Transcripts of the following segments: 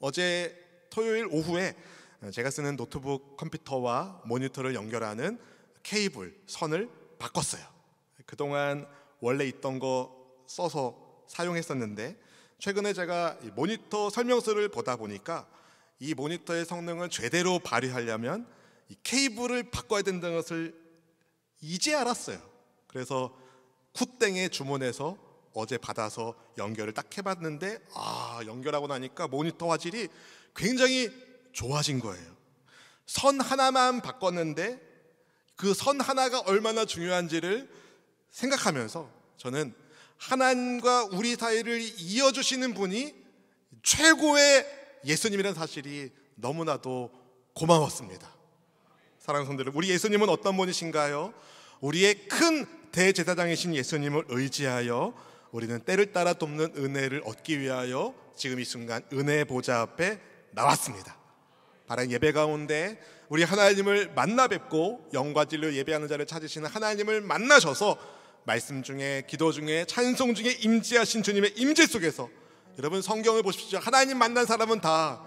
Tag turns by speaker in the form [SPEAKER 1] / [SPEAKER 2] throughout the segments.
[SPEAKER 1] 어제 토요일 오후에 제가 쓰는 노트북 컴퓨터와 모니터를 연결하는 케이블 선을 바꿨어요. 그동안 원래 있던 거 써서 사용했었는데 최근에 제가 모니터 설명서를 보다 보니까 이 모니터의 성능을 제대로 발휘하려면 이 케이블을 바꿔야 된다는 것을 이제 알았어요. 그래서 쿠땡에 주문해서 어제 받아서 연결을 딱 해봤는데 아 연결하고 나니까 모니터 화질이 굉장히 좋아진 거예요. 선 하나만 바꿨는데 그 선 하나가 얼마나 중요한지를 생각하면서 저는 하나님과 우리 사이를 이어주시는 분이 최고의 예수님이라는 사실이 너무나도 고마웠습니다. 사랑하는 성도들, 우리 예수님은 어떤 분이신가요? 우리의 큰 대제사장이신 예수님을 의지하여 우리는 때를 따라 돕는 은혜를 얻기 위하여 지금 이 순간 은혜 보좌 앞에 나왔습니다. 바른 예배 가운데 우리 하나님을 만나 뵙고 영과 진리로 예배하는 자를 찾으시는 하나님을 만나셔서 말씀 중에 기도 중에 찬송 중에 임재하신 주님의 임재 속에서 여러분 성경을 보십시오. 하나님 만난 사람은 다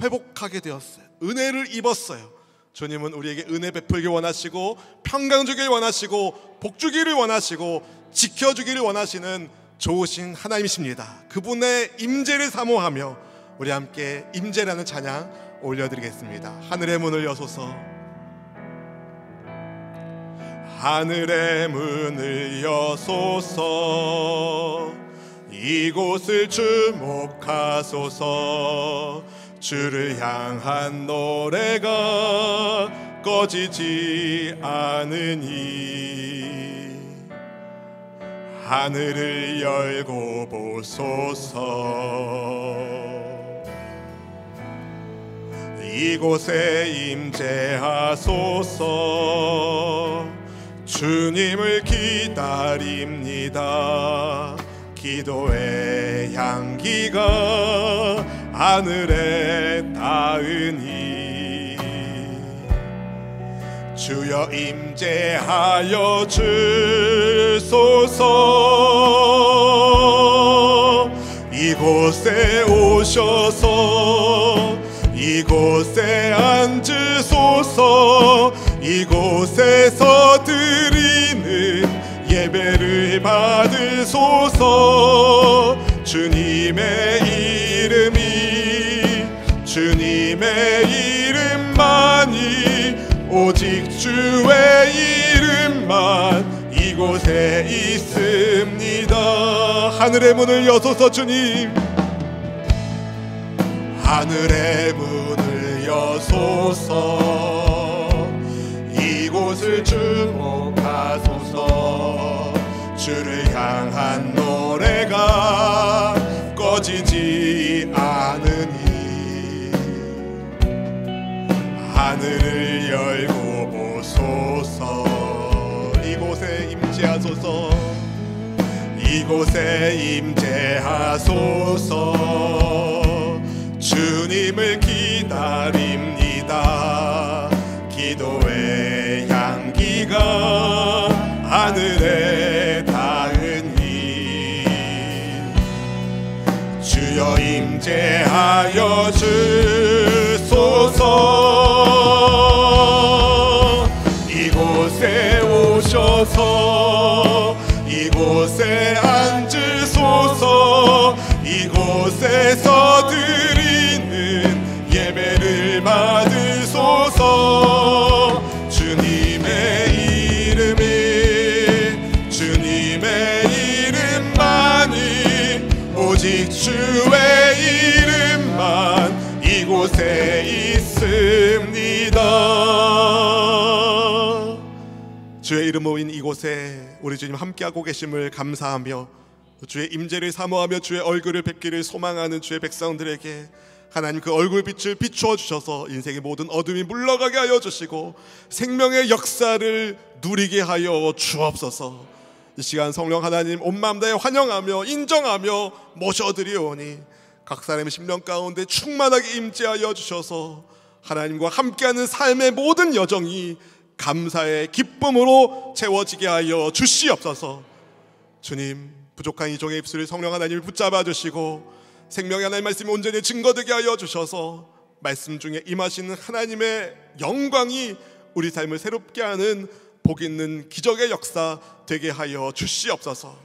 [SPEAKER 1] 회복하게 되었어요. 은혜를 입었어요. 주님은 우리에게 은혜 베풀기 원하시고 평강 주기를 원하시고 복 주기를 원하시고 지켜 주기를 원하시는 좋으신 하나님이십니다. 그분의 임재를 사모하며 우리 함께 임재라는 찬양 올려드리겠습니다. 하늘의 문을 여소서 하늘의 문을 여소서 이곳을 주목하소서 주를 향한 노래가 꺼지지 않으니. 하늘을 열고 보소서. 이곳에 임재하소서. 주님을 기다립니다. 기도의 향기가 하늘에 닿으니 주여 임재하여 주소서. 이곳에 오셔서 이곳에 앉으소서 이곳에서 드리는 예배를 받으소서. 주님의 주님의 이름만이 오직 주의 이름만 이곳에 있습니다. 하늘의 문을 여소서 주님. 하늘의 문을 여소서. 이곳을 주목하소서. 주를 향한 노래가 꺼지지 않으니 하늘을 열고 보소서. 이곳에 임재하소서. 이곳에 임재하소서. 주님을 기다립니다. 기도의 향기가 하늘에 닿으니. 주여 임재하여 주의 이름 모인 이곳에 우리 주님 함께하고 계심을 감사하며 주의 임재를 사모하며 주의 얼굴을 뵙기를 소망하는 주의 백성들에게 하나님 그 얼굴 빛을 비추어 주셔서 인생의 모든 어둠이 물러가게 하여 주시고 생명의 역사를 누리게 하여 주옵소서. 이 시간 성령 하나님 온 마음 다해 환영하며 인정하며 모셔드리오니 각 사람의 심령 가운데 충만하게 임재하여 주셔서 하나님과 함께하는 삶의 모든 여정이 감사의 기쁨으로 채워지게 하여 주시옵소서. 주님 부족한 이 종의 입술을 성령 하나님이 붙잡아 주시고 생명의 하나님 말씀이 온전히 증거되게 하여 주셔서 말씀 중에 임하시는 하나님의 영광이 우리 삶을 새롭게 하는 복 있는 기적의 역사 되게 하여 주시옵소서.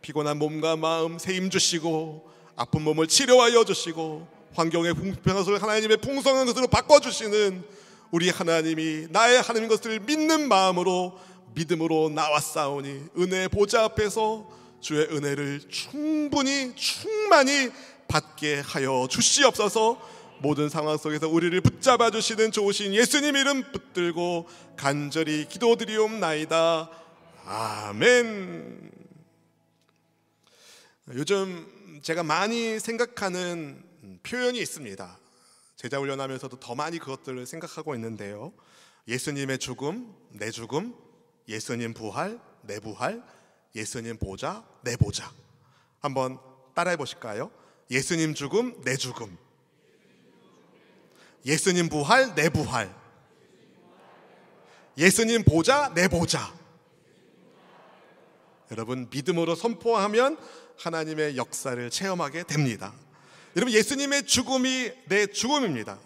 [SPEAKER 1] 피곤한 몸과 마음 세임 주시고 아픈 몸을 치료하여 주시고 환경의 풍편함을 하나님의 풍성한 것으로 바꿔 주시는 우리 하나님이 나의 하나님 것을 믿는 마음으로 믿음으로 나왔사오니 은혜 보좌 앞에서 주의 은혜를 충분히 충만히 받게 하여 주시옵소서. 모든 상황 속에서 우리를 붙잡아 주시는 좋으신 예수님 이름 붙들고 간절히 기도드리옵나이다. 아멘. 요즘 제가 많이 생각하는 표현이 있습니다. 제자 훈련하면서도 더 많이 그것들을 생각하고 있는데요. 예수님의 죽음, 내 죽음, 예수님 부활, 내 부활, 예수님 보자, 내 보자. 한번 따라해 보실까요? 예수님 죽음, 내 죽음. 예수님 부활, 내 부활. 예수님 보자, 내 보자. 여러분 믿음으로 선포하면 하나님의 역사를 체험하게 됩니다. 여러분 예수님의 죽음이 내 죽음입니다.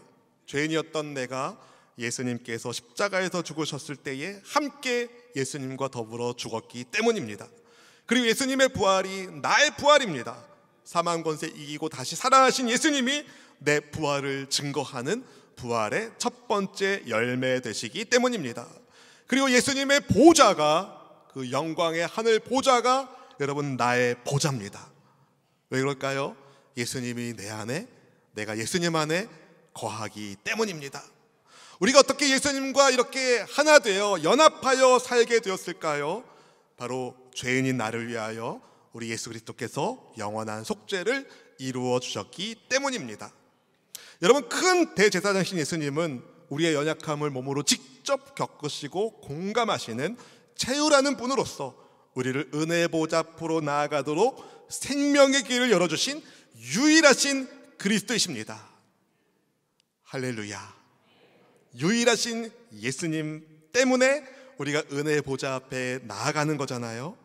[SPEAKER 1] 죄인이었던 내가 예수님께서 십자가에서 죽으셨을 때에 함께 예수님과 더불어 죽었기 때문입니다. 그리고 예수님의 부활이 나의 부활입니다. 사망 권세 이기고 다시 살아나신 예수님이 내 부활을 증거하는 부활의 첫 번째 열매 되시기 때문입니다. 그리고 예수님의 보좌가 그 영광의 하늘 보좌가 여러분 나의 보좌입니다. 왜 그럴까요? 예수님이 내 안에 내가 예수님 안에 거하기 때문입니다. 우리가 어떻게 예수님과 이렇게 하나 되어 연합하여 살게 되었을까요? 바로 죄인인 나를 위하여 우리 예수 그리스도께서 영원한 속죄를 이루어 주셨기 때문입니다. 여러분 큰 대제사장신 예수님은 우리의 연약함을 몸으로 직접 겪으시고 공감하시는 채우라는 분으로서 우리를 은혜 보좌 앞으로 나아가도록 생명의 길을 열어주신 유일하신 그리스도이십니다. 할렐루야. 유일하신 예수님 때문에 우리가 은혜 보좌 앞에 나아가는 거잖아요.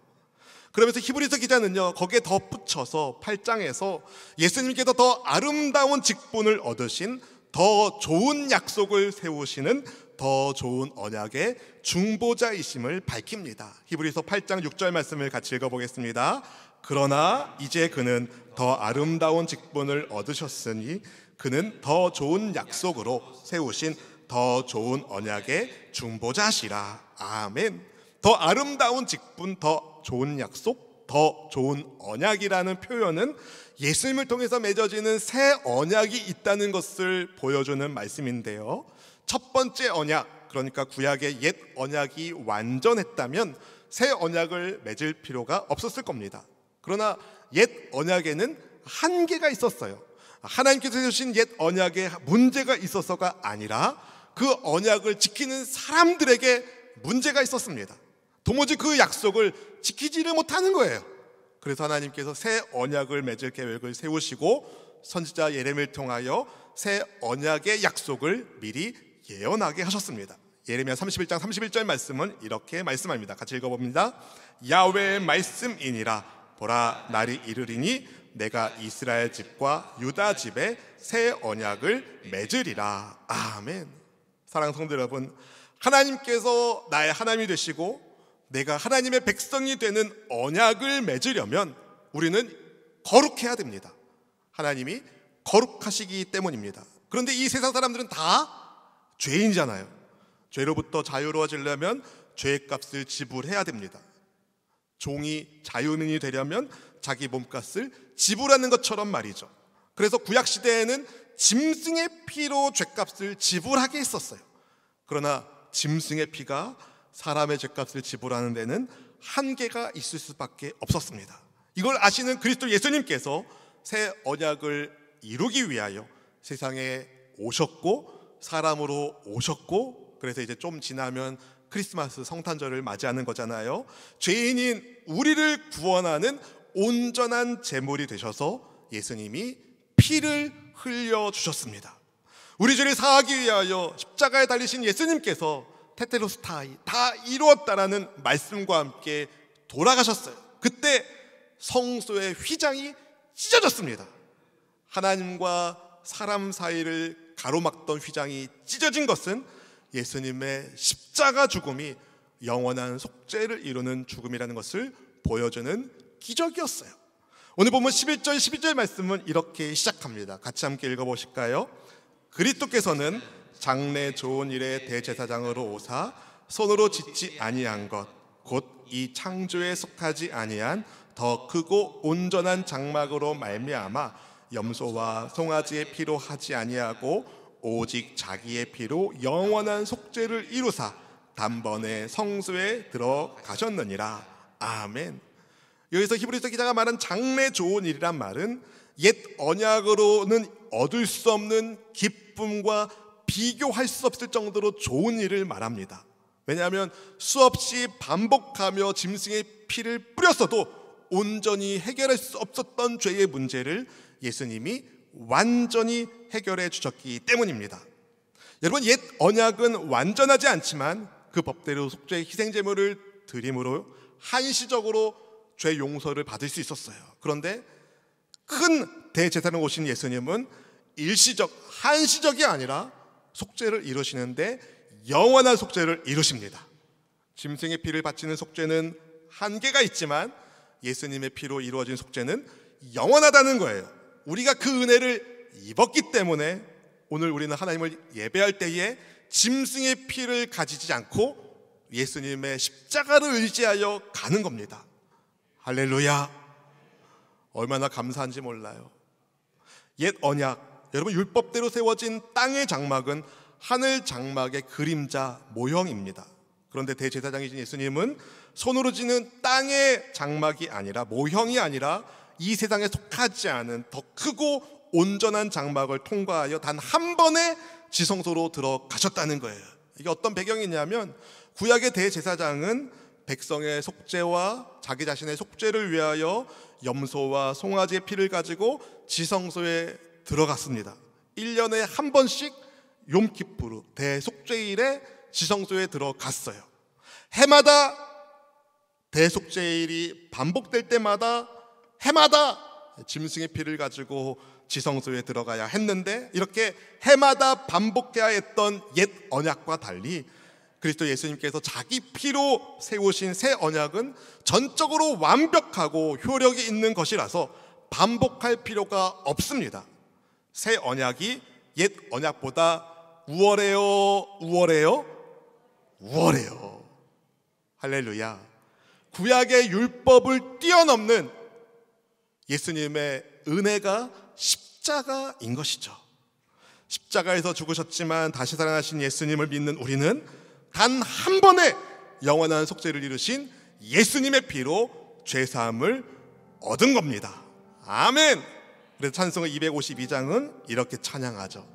[SPEAKER 1] 그러면서 히브리서 기자는요, 거기에 덧붙여서 8장에서 예수님께서 더 아름다운 직분을 얻으신 더 좋은 약속을 세우시는 더 좋은 언약의 중보자이심을 밝힙니다. 히브리서 8장 6절 말씀을 같이 읽어보겠습니다. 그러나 이제 그는 더 아름다운 직분을 얻으셨으니 그는 더 좋은 약속으로 세우신 더 좋은 언약의 중보자시라. 아멘. 더 아름다운 직분, 더 좋은 약속, 더 좋은 언약이라는 표현은 예수님을 통해서 맺어지는 새 언약이 있다는 것을 보여주는 말씀인데요. 첫 번째 언약, 그러니까 구약의 옛 언약이 완전했다면 새 언약을 맺을 필요가 없었을 겁니다. 그러나 옛 언약에는 한계가 있었어요. 하나님께서 주신 옛 언약에 문제가 있어서가 아니라 그 언약을 지키는 사람들에게 문제가 있었습니다. 도무지 그 약속을 지키지를 못하는 거예요. 그래서 하나님께서 새 언약을 맺을 계획을 세우시고 선지자 예레미를 통하여 새 언약의 약속을 미리 예언하게 하셨습니다. 예레미야 31장 31절 말씀은 이렇게 말씀합니다. 같이 읽어봅니다. 야외의 말씀이니라 보라 날이 이르리니 내가 이스라엘 집과 유다 집에 새 언약을 맺으리라. 아멘. 사랑 성도 여러분, 하나님께서 나의 하나님이 되시고 내가 하나님의 백성이 되는 언약을 맺으려면 우리는 거룩해야 됩니다. 하나님이 거룩하시기 때문입니다. 그런데 이 세상 사람들은 다 죄인이잖아요. 죄로부터 자유로워지려면 죄값을 지불해야 됩니다. 종이 자유민이 되려면 자기 몸값을 지불하는 것처럼 말이죠. 그래서 구약 시대에는 짐승의 피로 죄값을 지불하게 했었어요. 그러나 짐승의 피가 사람의 죄값을 지불하는 데는 한계가 있을 수밖에 없었습니다. 이걸 아시는 그리스도 예수님께서 새 언약을 이루기 위하여 세상에 오셨고 사람으로 오셨고 그래서 이제 좀 지나면 크리스마스 성탄절을 맞이하는 거잖아요. 죄인인 우리를 구원하는 온전한 제물이 되셔서 예수님이 피를 흘려 주셨습니다. 우리 죄를 사하기 위하여 십자가에 달리신 예수님께서 테테로스타이 다 이루었다라는 말씀과 함께 돌아가셨어요. 그때 성소의 휘장이 찢어졌습니다. 하나님과 사람 사이를 가로막던 휘장이 찢어진 것은 예수님의 십자가 죽음이 영원한 속죄를 이루는 죽음이라는 것을 보여주는 기적이었어요. 오늘 보면 11절 12절 말씀은 이렇게 시작합니다. 같이 함께 읽어 보실까요? 그리스도께서는 장래 좋은 일의 대제사장으로 오사 손으로 짓지 아니한 것 곧 이 창조에 속하지 아니한 더 크고 온전한 장막으로 말미암아 염소와 송아지의 피로 하지 아니하고 오직 자기의 피로 영원한 속죄를 이루사 단번에 성수에 들어가셨느니라 아멘. 여기서 히브리서 기자가 말한 장래 좋은 일이란 말은 옛 언약으로는 얻을 수 없는 기쁨과 비교할 수 없을 정도로 좋은 일을 말합니다. 왜냐하면 수없이 반복하며 짐승의 피를 뿌렸어도 온전히 해결할 수 없었던 죄의 문제를 예수님이 완전히 해결해 주셨기 때문입니다. 여러분 옛 언약은 완전하지 않지만 그 법대로 속죄 희생 제물을 드림으로 한시적으로 죄 용서를 받을 수 있었어요. 그런데 큰 대제사장 오신 예수님은 일시적 한시적이 아니라 속죄를 이루시는데 영원한 속죄를 이루십니다. 짐승의 피를 바치는 속죄는 한계가 있지만 예수님의 피로 이루어진 속죄는 영원하다는 거예요. 우리가 그 은혜를 입었기 때문에 오늘 우리는 하나님을 예배할 때에 짐승의 피를 가지지 않고 예수님의 십자가를 의지하여 가는 겁니다. 할렐루야. 얼마나 감사한지 몰라요. 옛 언약, 여러분 율법대로 세워진 땅의 장막은 하늘 장막의 그림자 모형입니다. 그런데 대제사장이신 예수님은 손으로 지는 땅의 장막이 아니라 모형이 아니라 이 세상에 속하지 않은 더 크고 온전한 장막을 통과하여 단 한 번에 지성소로 들어가셨다는 거예요. 이게 어떤 배경이냐면 구약의 대제사장은 백성의 속죄와 자기 자신의 속죄를 위하여 염소와 송아지의 피를 가지고 지성소에 들어갔습니다. 1년에 한 번씩 욤키푸르 대속죄일에 지성소에 들어갔어요. 해마다 대속죄일이 반복될 때마다 해마다 짐승의 피를 가지고 지성소에 들어가야 했는데 이렇게 해마다 반복해야 했던 옛 언약과 달리 그리스도 예수님께서 자기 피로 세우신 새 언약은 전적으로 완벽하고 효력이 있는 것이라서 반복할 필요가 없습니다. 새 언약이 옛 언약보다 우월해요, 우월해요, 우월해요. 할렐루야. 구약의 율법을 뛰어넘는 예수님의 은혜가 십자가인 것이죠. 십자가에서 죽으셨지만 다시 살아나신 예수님을 믿는 우리는 단 한 번에 영원한 속죄를 이루신 예수님의 피로 죄 사함을 얻은 겁니다. 아멘. 그래서 찬송의 252장은 이렇게 찬양하죠.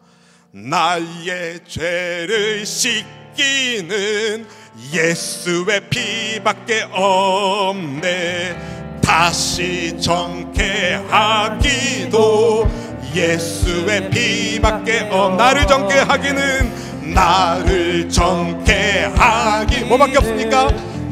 [SPEAKER 1] 나의 죄를 씻기는 예수의 피밖에 없네. 다시 정케 하기도 예수의 피밖에 없. 나를 정케 하기는 나를 정케 하기 뭐밖에 없습니까?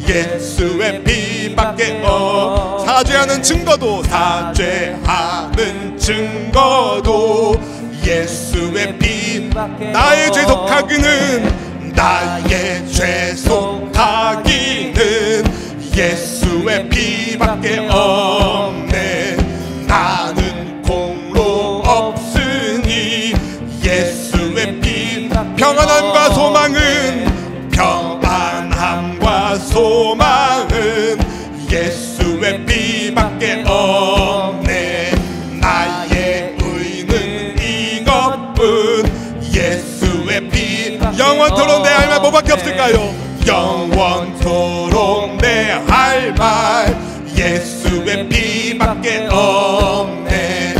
[SPEAKER 1] 예수의 피밖에 없. 사죄하는 증거도 사죄하는 증거도 예수의 피 나의 죄 속하기는 나의 죄 속하기는 예수 의 피밖에 없네. 나는 공로 없으니 예수의 피 평안함과 소망은 평안함과 소망은 예수의 피밖에 없네. 나의 의는 이것뿐 예수의 피. 영원토록 내할말 뭐밖에 없을까요? 영원 예수의 피밖에 없네.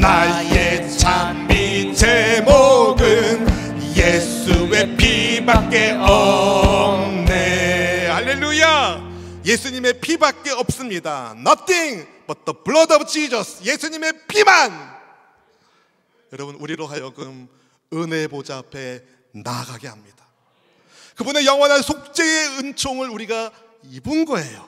[SPEAKER 1] 나의 찬미 제목은 예수의 피밖에 없네. 할렐루야. 예수님의 피밖에 없습니다. Nothing but the blood of Jesus 예수님의 피만. 여러분 우리로 하여금 은혜 보좌 앞에 나아가게 합니다. 그분의 영원한 속죄의 은총을 우리가 입은 거예요.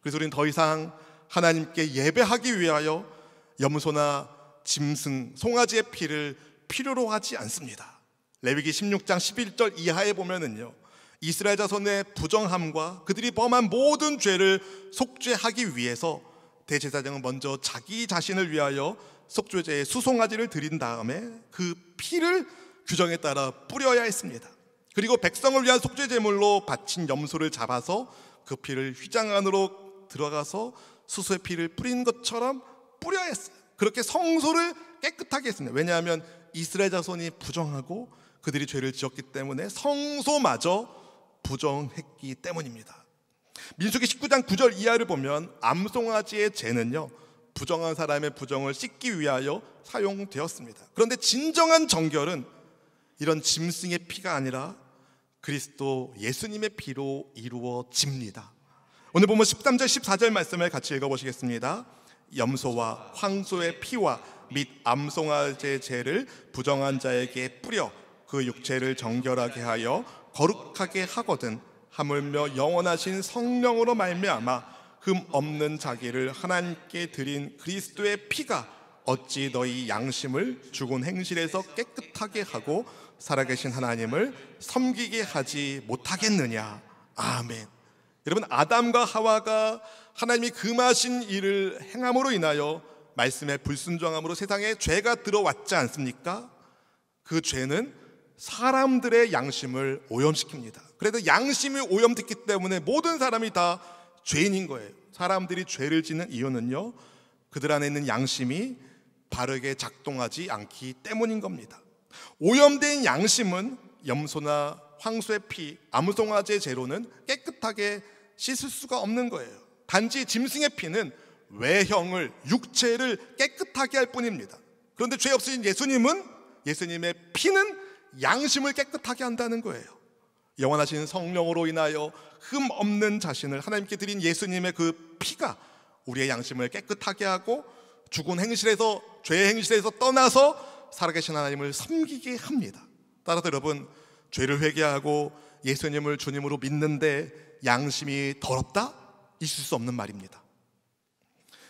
[SPEAKER 1] 그래서 우리는 더 이상 하나님께 예배하기 위하여 염소나 짐승, 송아지의 피를 필요로 하지 않습니다. 레위기 16장 11절 이하에 보면은요. 이스라엘 자손의 부정함과 그들이 범한 모든 죄를 속죄하기 위해서 대제사장은 먼저 자기 자신을 위하여 속죄제의 수송아지를 드린 다음에 그 피를 규정에 따라 뿌려야 했습니다. 그리고 백성을 위한 속죄 제물로 바친 염소를 잡아서 그 피를 휘장 안으로 들어가서 수수의 피를 뿌린 것처럼 뿌려야 했어요. 그렇게 성소를 깨끗하게 했습니다. 왜냐하면 이스라엘 자손이 부정하고 그들이 죄를 지었기 때문에 성소마저 부정했기 때문입니다. 민수기 19장 9절 이하를 보면 암송아지의 죄는요 부정한 사람의 부정을 씻기 위하여 사용되었습니다. 그런데 진정한 정결은 이런 짐승의 피가 아니라 그리스도 예수님의 피로 이루어집니다. 오늘 보면 13절 14절 말씀을 같이 읽어보시겠습니다. 염소와 황소의 피와 및 암송아지의 죄를 부정한 자에게 뿌려 그 육체를 정결하게 하여 거룩하게 하거든 하물며 영원하신 성령으로 말미암아 흠 없는 자기를 하나님께 드린 그리스도의 피가 어찌 너희 양심을 죽은 행실에서 깨끗하게 하고 살아계신 하나님을 섬기게 하지 못하겠느냐 아멘 여러분 아담과 하와가 하나님이 금하신 일을 행함으로 인하여 말씀에 불순종함으로 세상에 죄가 들어왔지 않습니까? 그 죄는 사람들의 양심을 오염시킵니다. 그래도 양심이 오염됐기 때문에 모든 사람이 다 죄인인 거예요. 사람들이 죄를 짓는 이유는요. 그들 안에 있는 양심이 바르게 작동하지 않기 때문인 겁니다. 오염된 양심은 염소나 황소의 피, 암송아지의 재로는 깨끗하게 씻을 수가 없는 거예요. 단지 짐승의 피는 외형을 육체를 깨끗하게 할 뿐입니다. 그런데 죄 없으신 예수님은 예수님의 피는 양심을 깨끗하게 한다는 거예요. 영원하신 성령으로 인하여 흠 없는 자신을 하나님께 드린 예수님의 그 피가 우리의 양심을 깨끗하게 하고 죽은 행실에서 죄의 행실에서 떠나서 살아계신 하나님을 섬기게 합니다. 따라서 여러분 죄를 회개하고 예수님을 주님으로 믿는데 양심이 더럽다? 있을 수 없는 말입니다.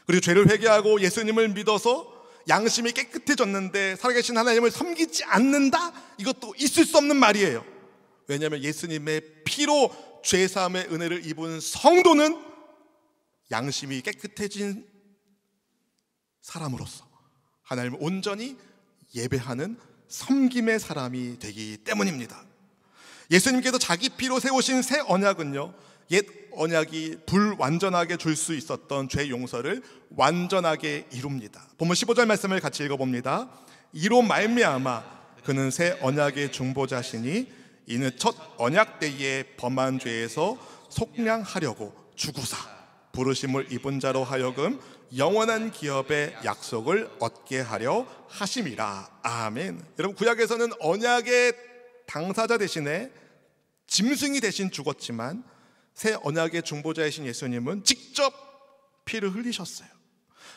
[SPEAKER 1] 그리고 죄를 회개하고 예수님을 믿어서 양심이 깨끗해졌는데 살아계신 하나님을 섬기지 않는다? 이것도 있을 수 없는 말이에요. 왜냐하면 예수님의 피로 죄사함의 은혜를 입은 성도는 양심이 깨끗해진 사람으로서 하나님을 온전히 예배하는 섬김의 사람이 되기 때문입니다. 예수님께서 자기 피로 세우신 새 언약은요. 옛 언약이 불완전하게 줄 수 있었던 죄 용서를 완전하게 이룹니다. 보면 15절 말씀을 같이 읽어봅니다. 이로 말미암아 그는 새 언약의 중보자시니 이는 첫 언약 때에 범한 죄에서 속량하려고 주구사 부르심을 입은 자로 하여금 영원한 기업의 약속을 얻게 하려 하심이라. 아멘. 여러분 구약에서는 언약의 당사자 대신에 짐승이 대신 죽었지만 새 언약의 중보자이신 예수님은 직접 피를 흘리셨어요.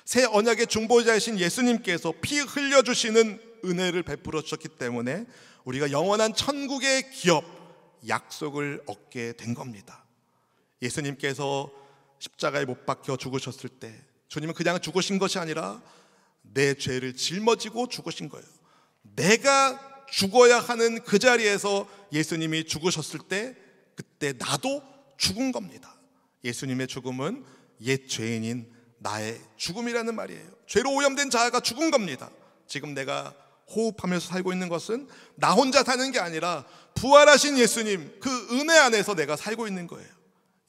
[SPEAKER 1] 새 언약의 중보자이신 예수님께서 피 흘려 주시는 은혜를 베풀어 주셨기 때문에 우리가 영원한 천국의 기업 약속을 얻게 된 겁니다. 예수님께서 십자가에 못 박혀 죽으셨을 때 주님은 그냥 죽으신 것이 아니라 내 죄를 짊어지고 죽으신 거예요. 내가 죽어야 하는 그 자리에서 예수님이 죽으셨을 때 그때 나도 죽은 겁니다. 예수님의 죽음은 옛 죄인인 나의 죽음이라는 말이에요. 죄로 오염된 자가 죽은 겁니다. 지금 내가 호흡하면서 살고 있는 것은 나 혼자 사는 게 아니라 부활하신 예수님 그 은혜 안에서 내가 살고 있는 거예요.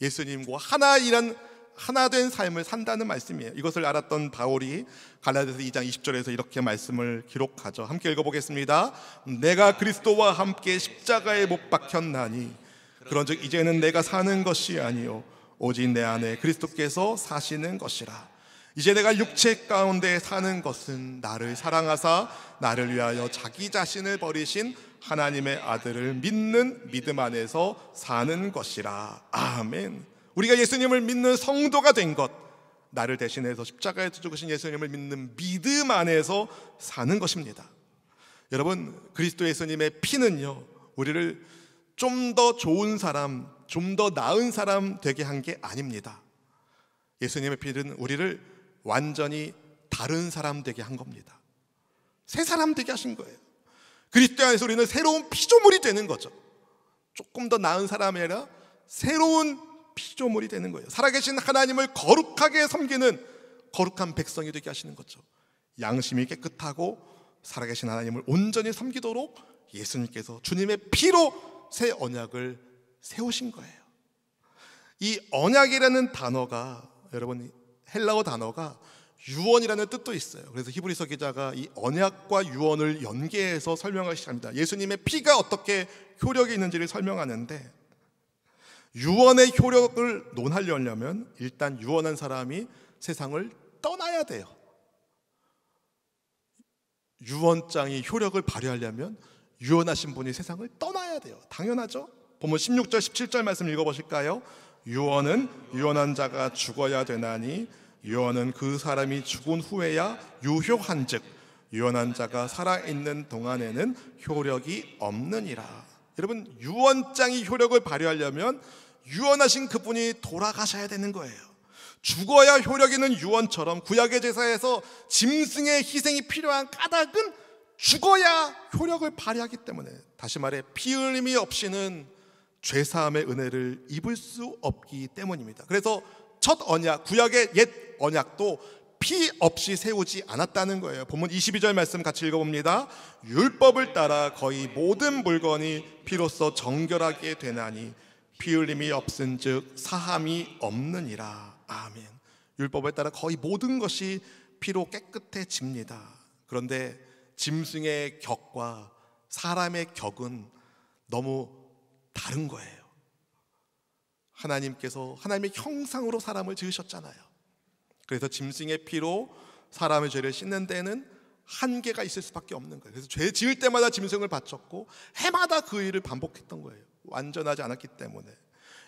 [SPEAKER 1] 예수님과 하나이란 하나 된 삶을 산다는 말씀이에요. 이것을 알았던 바울이 갈라디아서 2장 20절에서 이렇게 말씀을 기록하죠. 함께 읽어보겠습니다. 내가 그리스도와 함께 십자가에 못 박혔나니 그런즉 이제는 내가 사는 것이 아니요 오직 내 안에 그리스도께서 사시는 것이라. 이제 내가 육체 가운데 사는 것은 나를 사랑하사 나를 위하여 자기 자신을 버리신 하나님의 아들을 믿는 믿음 안에서 사는 것이라. 아멘. 우리가 예수님을 믿는 성도가 된 것, 나를 대신해서 십자가에 죽으신 예수님을 믿는 믿음 안에서 사는 것입니다. 여러분, 그리스도 예수님의 피는요, 우리를 좀 더 좋은 사람, 좀 더 나은 사람 되게 한 게 아닙니다. 예수님의 피는 우리를 완전히 다른 사람 되게 한 겁니다. 새 사람 되게 하신 거예요. 그리스도 안에서 우리는 새로운 피조물이 되는 거죠. 조금 더 나은 사람이 아니라 새로운 피조물이 되는 거예요. 살아계신 하나님을 거룩하게 섬기는 거룩한 백성이 되게 하시는 거죠. 양심이 깨끗하고 살아계신 하나님을 온전히 섬기도록 예수님께서 주님의 피로 새 언약을 세우신 거예요. 이 언약이라는 단어가 여러분 헬라어 단어가 유언이라는 뜻도 있어요. 그래서 히브리서 기자가 이 언약과 유언을 연계해서 설명하기 시작합니다. 예수님의 피가 어떻게 효력이 있는지를 설명하는데 유언의 효력을 논하려면 일단 유언한 사람이 세상을 떠나야 돼요. 유언장이 효력을 발휘하려면 유언하신 분이 세상을 떠나야 돼요. 당연하죠? 보면 16절 17절 말씀 읽어 보실까요? 유언은 유언한 자가 죽어야 되나니 유언은 그 사람이 죽은 후에야 유효한즉 유언한 자가 살아 있는 동안에는 효력이 없느니라. 여러분 유언장이 효력을 발휘하려면 유언하신 그분이 돌아가셔야 되는 거예요. 죽어야 효력 있는 유언처럼 구약의 제사에서 짐승의 희생이 필요한 까닭은 죽어야 효력을 발휘하기 때문에 다시 말해 피 흘림이 없이는 죄 사함의 은혜를 입을 수 없기 때문입니다. 그래서 첫 언약 구약의 옛 언약도 피 없이 세우지 않았다는 거예요. 본문 22절 말씀 같이 읽어봅니다. 율법을 따라 거의 모든 물건이 피로써 정결하게 되나니 피 흘림이 없은 즉 사함이 없느니라. 아멘. 율법에 따라 거의 모든 것이 피로 깨끗해집니다. 그런데 짐승의 격과 사람의 격은 너무 다른 거예요. 하나님께서 하나님의 형상으로 사람을 지으셨잖아요. 그래서 짐승의 피로 사람의 죄를 씻는 데는 한계가 있을 수밖에 없는 거예요. 그래서 죄 지을 때마다 짐승을 바쳤고 해마다 그 일을 반복했던 거예요. 완전하지 않았기 때문에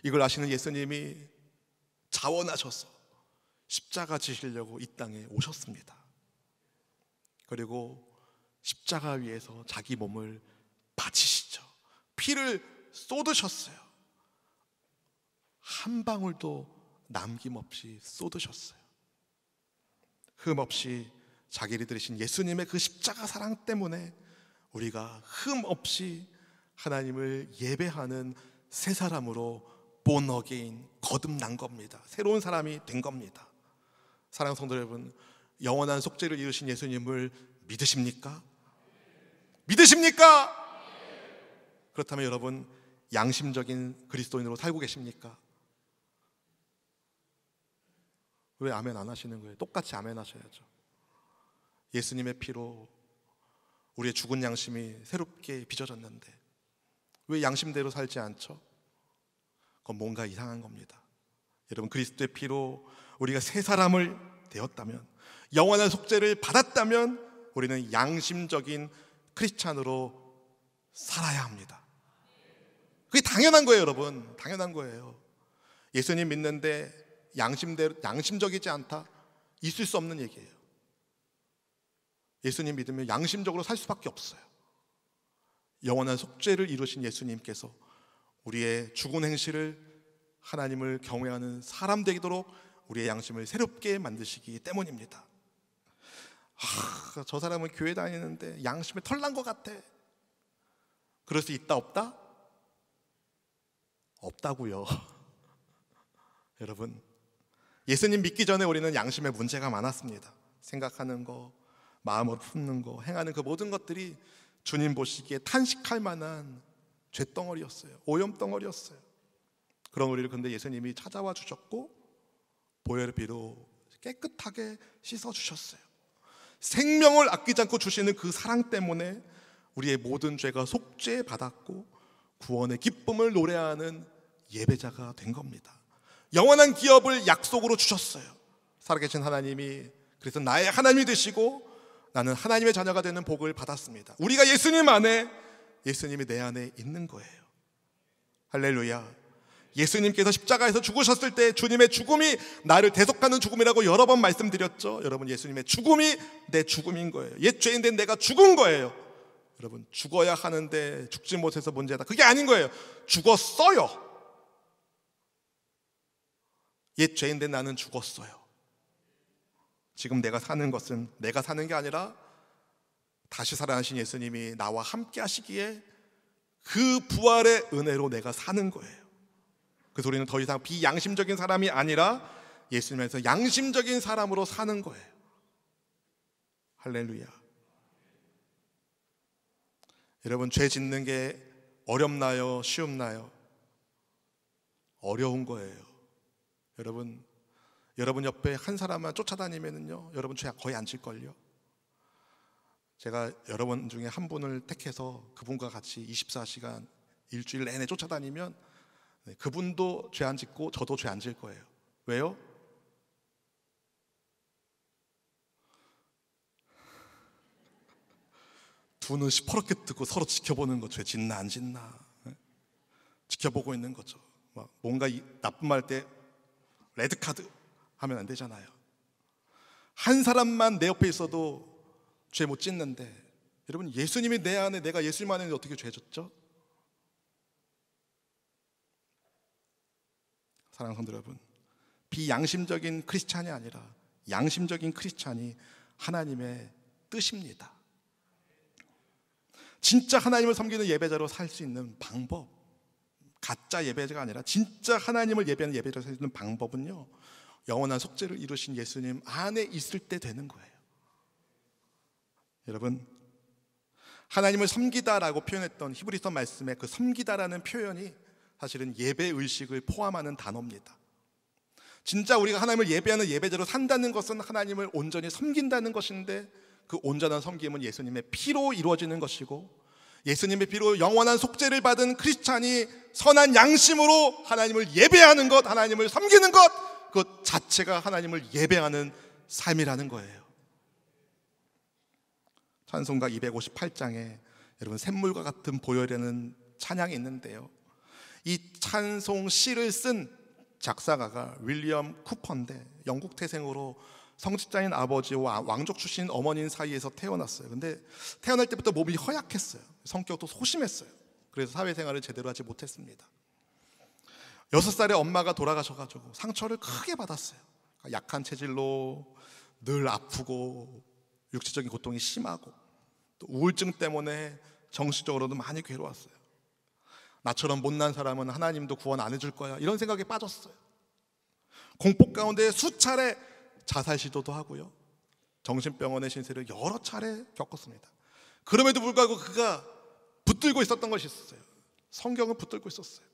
[SPEAKER 1] 이걸 아시는 예수님이 자원하셔서 십자가 지시려고 이 땅에 오셨습니다. 그리고 십자가 위에서 자기 몸을 바치시죠. 피를 쏟으셨어요. 한 방울도 남김없이 쏟으셨어요. 흠없이 자기를 드리신 예수님의 그 십자가 사랑 때문에 우리가 흠없이 하나님을 예배하는 새 사람으로 born again 거듭난 겁니다. 새로운 사람이 된 겁니다. 사랑 성도 여러분, 영원한 속죄를 이루신 예수님을 믿으십니까? 믿으십니까? 그렇다면 여러분 양심적인 그리스도인으로 살고 계십니까? 왜 아멘 안 하시는 거예요? 똑같이 아멘 하셔야죠. 예수님의 피로 우리의 죽은 양심이 새롭게 빚어졌는데 왜 양심대로 살지 않죠? 그건 뭔가 이상한 겁니다. 여러분 그리스도의 피로 우리가 새 사람을 되었다면 영원한 속죄를 받았다면 우리는 양심적인 크리스찬으로 살아야 합니다. 그게 당연한 거예요, 여러분. 당연한 거예요. 예수님 믿는데 양심대로 양심적이지 않다. 있을 수 없는 얘기예요. 예수님 믿으면 양심적으로 살 수밖에 없어요. 영원한 속죄를 이루신 예수님께서 우리의 죽은 행실을 하나님을 경외하는 사람 되도록 우리의 양심을 새롭게 만드시기 때문입니다. 아, 저 사람은 교회 다니는데 양심에 털난 것 같아. 그럴 수 있다 없다? 없다고요. 여러분, 예수님 믿기 전에 우리는 양심에 문제가 많았습니다. 생각하는 거, 마음으로 품는 거, 행하는 그 모든 것들이 주님 보시기에 탄식할 만한 죄덩어리였어요. 오염덩어리였어요. 그런 우리를 근데 예수님이 찾아와 주셨고 보혈의 피로 깨끗하게 씻어 주셨어요. 생명을 아끼지 않고 주시는 그 사랑 때문에 우리의 모든 죄가 속죄 받았고 구원의 기쁨을 노래하는 예배자가 된 겁니다. 영원한 기업을 약속으로 주셨어요. 살아계신 하나님이 그래서 나의 하나님이 되시고 나는 하나님의 자녀가 되는 복을 받았습니다. 우리가 예수님 안에 예수님이 내 안에 있는 거예요. 할렐루야. 예수님께서 십자가에서 죽으셨을 때 주님의 죽음이 나를 대속하는 죽음이라고 여러 번 말씀드렸죠. 여러분 예수님의 죽음이 내 죽음인 거예요. 옛 죄인된 내가 죽은 거예요. 여러분 죽어야 하는데 죽지 못해서 문제다. 그게 아닌 거예요. 죽었어요. 옛 죄인된 나는 죽었어요. 지금 내가 사는 것은 내가 사는 게 아니라 다시 살아나신 예수님이 나와 함께 하시기에 그 부활의 은혜로 내가 사는 거예요. 그래서 우리는 더 이상 비양심적인 사람이 아니라 예수님에서 양심적인 사람으로 사는 거예요. 할렐루야. 여러분, 죄 짓는 게 어렵나요? 쉬움나요? 어려운 거예요. 여러분, 여러분 옆에 한 사람만 쫓아다니면요, 여러분 죄 거의 안 질걸요. 제가 여러분 중에 한 분을 택해서 그분과 같이 24시간 일주일 내내 쫓아다니면 네, 그분도 죄 안 짓고 저도 죄 안 질 거예요. 왜요? 두 눈 시퍼렇게 뜨고 서로 지켜보는 거죠. 죄 짓나 안 짓나. 네? 지켜보고 있는 거죠. 막 뭔가 나쁜 말 때 레드 카드 하면 안 되잖아요. 한 사람만 내 옆에 있어도 죄 못 짓는데 여러분 예수님이 내 안에 내가 예수님 안에 어떻게 죄 졌죠? 사랑하는 여러분 비양심적인 크리스찬이 아니라 양심적인 크리스찬이 하나님의 뜻입니다. 진짜 하나님을 섬기는 예배자로 살 수 있는 방법 가짜 예배자가 아니라 진짜 하나님을 예배하는 예배자로 살 수 있는 방법은요 영원한 속죄를 이루신 예수님 안에 있을 때 되는 거예요. 여러분 하나님을 섬기다라고 표현했던 히브리서 말씀의 그 섬기다라는 표현이 사실은 예배 의식을 포함하는 단어입니다. 진짜 우리가 하나님을 예배하는 예배자로 산다는 것은 하나님을 온전히 섬긴다는 것인데 그 온전한 섬김은 예수님의 피로 이루어지는 것이고 예수님의 피로 영원한 속죄를 받은 크리스찬이 선한 양심으로 하나님을 예배하는 것, 하나님을 섬기는 것, 그 자체가 하나님을 예배하는 삶이라는 거예요. 찬송가 258장에 여러분 샘물과 같은 보혈이라는 찬양이 있는데요. 이 찬송 시를 쓴 작사가가 윌리엄 쿠퍼인데 영국 태생으로 성직자인 아버지와 왕족 출신 어머니 사이에서 태어났어요. 근데 태어날 때부터 몸이 허약했어요. 성격도 소심했어요. 그래서 사회생활을 제대로 하지 못했습니다. 여섯 살에 엄마가 돌아가셔가지고 상처를 크게 받았어요. 약한 체질로 늘 아프고 육체적인 고통이 심하고 또 우울증 때문에 정신적으로도 많이 괴로웠어요. 나처럼 못난 사람은 하나님도 구원 안 해줄 거야. 이런 생각에 빠졌어요. 공포 가운데 수차례 자살 시도도 하고요. 정신병원의 신세를 여러 차례 겪었습니다. 그럼에도 불구하고 그가 붙들고 있었던 것이 있었어요. 성경을 붙들고 있었어요.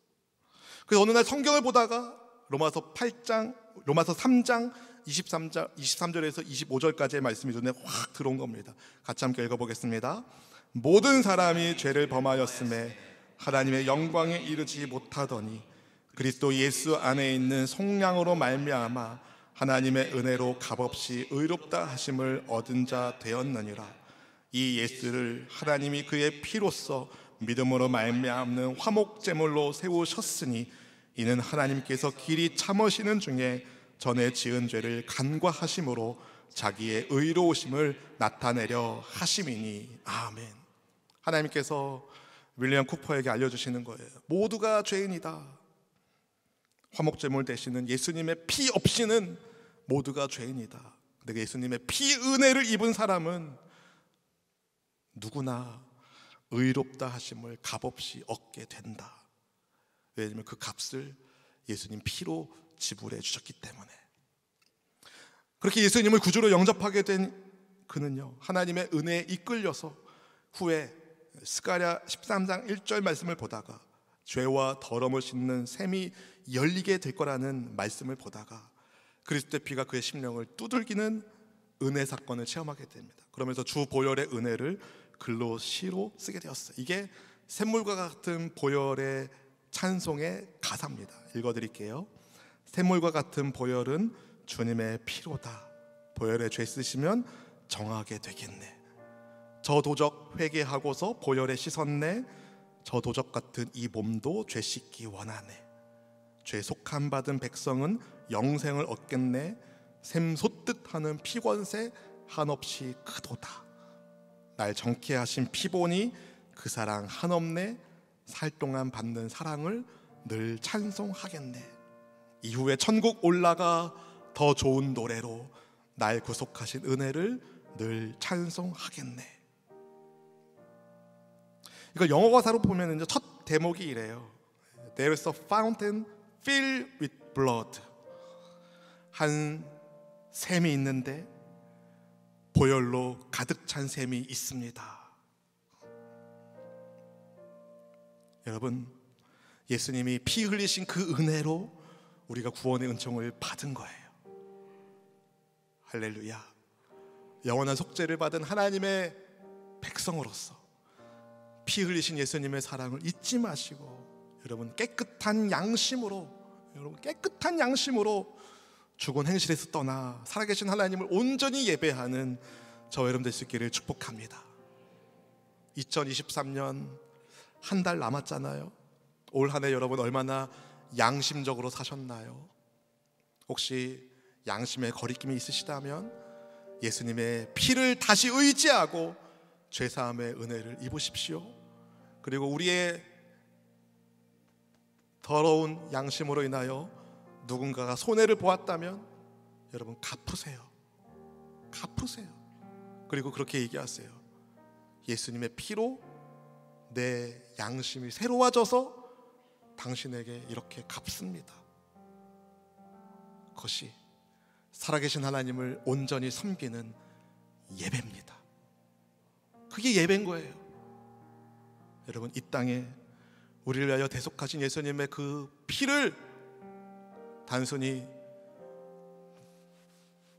[SPEAKER 1] 그래서 어느 날 성경을 보다가 로마서 8장, 로마서 3장 23장 23절에서 25절까지의 말씀이 눈에 확 들어온 겁니다. 같이 함께 읽어 보겠습니다. 모든 사람이 죄를 범하였음에 하나님의 영광에 이르지 못하더니 그리스도 예수 안에 있는 속량으로 말미암아 하나님의 은혜로 값없이 의롭다 하심을 얻은 자 되었느니라. 이 예수를 하나님이 그의 피로써 믿음으로 말미암는 화목 제물로 세우셨으니 이는 하나님께서 길이 참으시는 중에 전에 지은 죄를 간과하심으로 자기의 의로우심을 나타내려 하심이니 아멘. 하나님께서 윌리엄 쿠퍼에게 알려주시는 거예요. 모두가 죄인이다. 화목제물 대신은 예수님의 피 없이는 모두가 죄인이다. 근데 예수님의 피 은혜를 입은 사람은 누구나 의롭다 하심을 값없이 얻게 된다. 왜냐하면 그 값을 예수님 피로 지불해 주셨기 때문에 그렇게 예수님을 구주로 영접하게 된 그는요 하나님의 은혜에 이끌려서 후에 스가랴 13장 1절 말씀을 보다가 죄와 더러움을 씻는 샘이 열리게 될 거라는 말씀을 보다가 그리스도의 피가 그의 심령을 두들기는 은혜 사건을 체험하게 됩니다. 그러면서 주 보혈의 은혜를 글로 시로 쓰게 되었어요. 이게 샘물과 같은 보혈의 찬송의 가사입니다. 읽어드릴게요. 샘물과 같은 보혈은 주님의 피로다. 보혈의 죄 쓰시면 정하게 되겠네. 저 도적 회개하고서 보혈에 씻었네. 저 도적 같은 이 몸도 죄 씻기 원하네. 죄 속함 받은 백성은 영생을 얻겠네. 샘 솟듯 하는 피권세 한없이 크도다. 날 정케 하신 피보니 그 사랑 한없네. 살 동안 받는 사랑을 늘 찬송하겠네. 이후에 천국 올라가 더 좋은 노래로 날 구속하신 은혜를 늘 찬송하겠네. 이거 영어 가사로 보면 이제 첫 대목이 이래요. There is a fountain filled with blood. 한 샘이 있는데 보혈로 가득 찬 샘이 있습니다. 여러분, 예수님이 피 흘리신 그 은혜로 우리가 구원의 은총을 받은 거예요. 할렐루야. 영원한 속죄를 받은 하나님의 백성으로서 피 흘리신 예수님의 사랑을 잊지 마시고 여러분 깨끗한 양심으로 여러분 깨끗한 양심으로 죽은 행실에서 떠나 살아계신 하나님을 온전히 예배하는 저 여러분 될 수 있기를 축복합니다. 2023년 한 달 남았잖아요. 올 한 해 여러분 얼마나 양심적으로 사셨나요? 혹시 양심에 거리낌이 있으시다면 예수님의 피를 다시 의지하고 죄사함의 은혜를 입으십시오. 그리고 우리의 더러운 양심으로 인하여 누군가가 손해를 보았다면 여러분 갚으세요. 갚으세요. 그리고 그렇게 얘기하세요. 예수님의 피로 내 양심이 새로워져서 당신에게 이렇게 갚습니다. 그것이 살아계신 하나님을 온전히 섬기는 예배입니다. 그게 예배인 거예요. 여러분 이 땅에 우리를 위하여 대속하신 예수님의 그 피를 단순히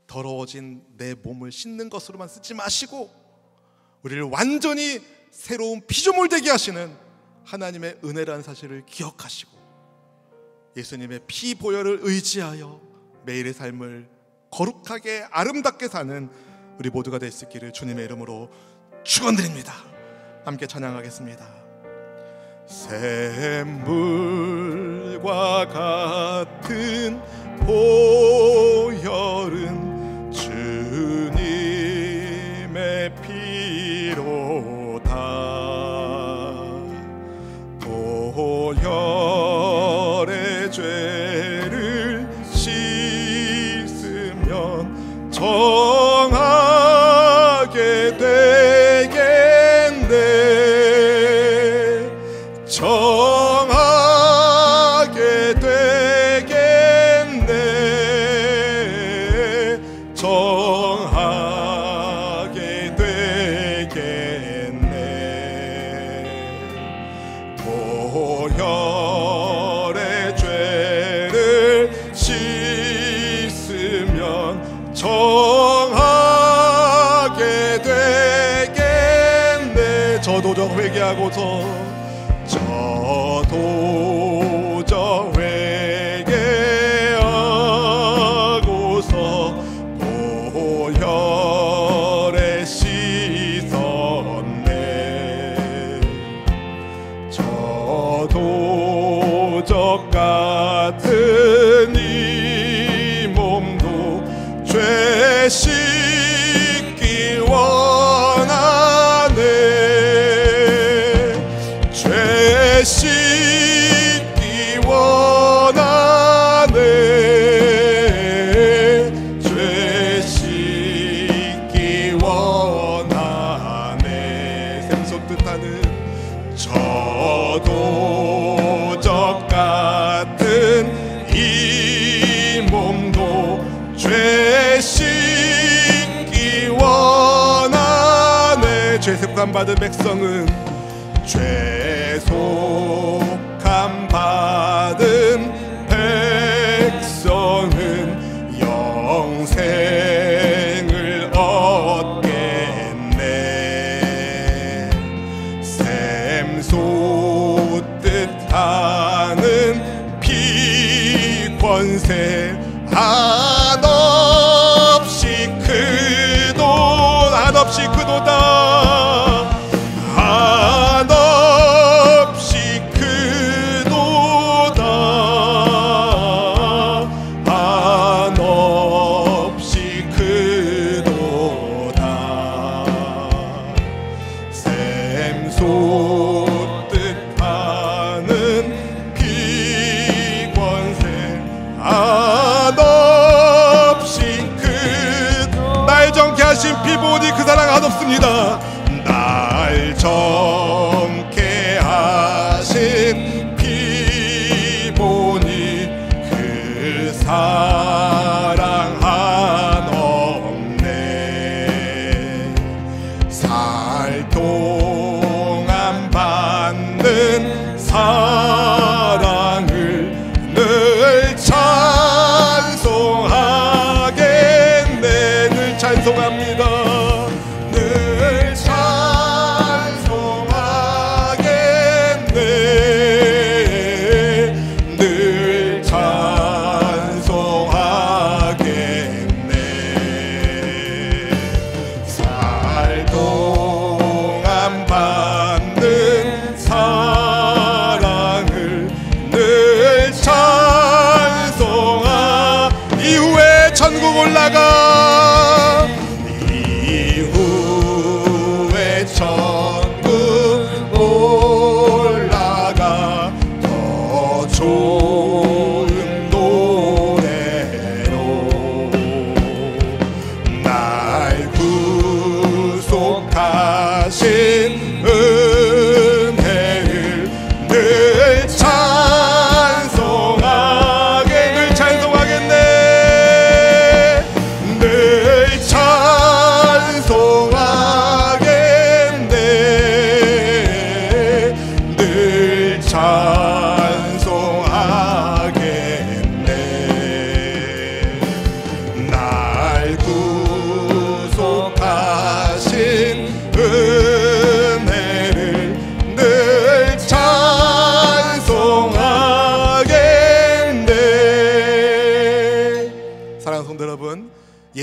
[SPEAKER 1] 더러워진 내 몸을 씻는 것으로만 쓰지 마시고 우리를 완전히 새로운 피조물 되게 하시는 하나님의 은혜라는 사실을 기억하시고 예수님의 피 보혈을 의지하여 매일의 삶을 거룩하게 아름답게 사는 우리 모두가 될 수 있기를 주님의 이름으로 축원드립니다. 함께 찬양하겠습니다. 샘물 과 같은 보혈은 저도 받은 백성은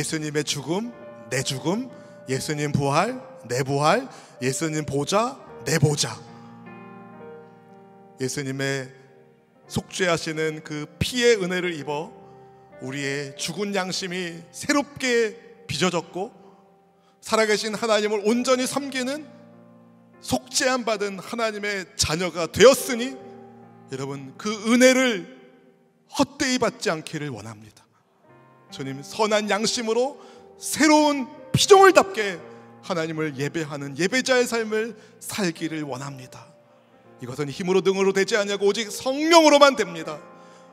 [SPEAKER 1] 예수님의 죽음 내 죽음 예수님 부활 내 부활 예수님 보좌 내 보좌 예수님의 속죄하시는 그 피의 은혜를 입어 우리의 죽은 양심이 새롭게 빚어졌고 살아계신 하나님을 온전히 섬기는 속죄함 받은 하나님의 자녀가 되었으니 여러분 그 은혜를 헛되이 받지 않기를 원합니다. 주님 선한 양심으로 새로운 피조물답게 하나님을 예배하는 예배자의 삶을 살기를 원합니다. 이것은 힘으로 등으로 되지 않냐고 오직 성령으로만 됩니다.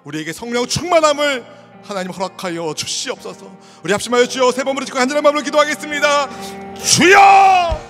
[SPEAKER 1] 우리에게 성령 충만함을 하나님 허락하여 주시옵소서. 우리 합심하여 주여 세 번으로 짓고 간절한 마음으로 기도하겠습니다. 주여!